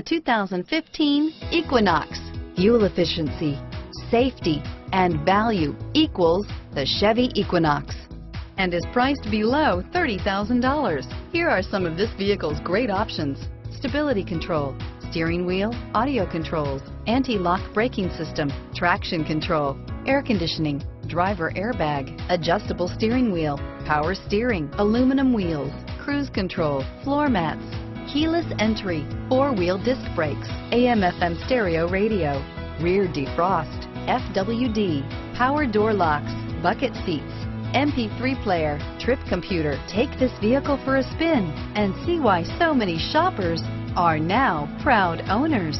The 2015 Equinox. Fuel efficiency, safety, and value equals the Chevy Equinox and is priced below $30,000. Here are some of this vehicle's great options. Stability control, steering wheel, audio controls, anti-lock braking system, traction control, air conditioning, driver airbag, adjustable steering wheel, power steering, aluminum wheels, cruise control, floor mats, keyless entry, four-wheel disc brakes, AM FM stereo radio, rear defrost, FWD, power door locks, bucket seats, MP3 player, trip computer. Take this vehicle for a spin and see why so many shoppers are now proud owners.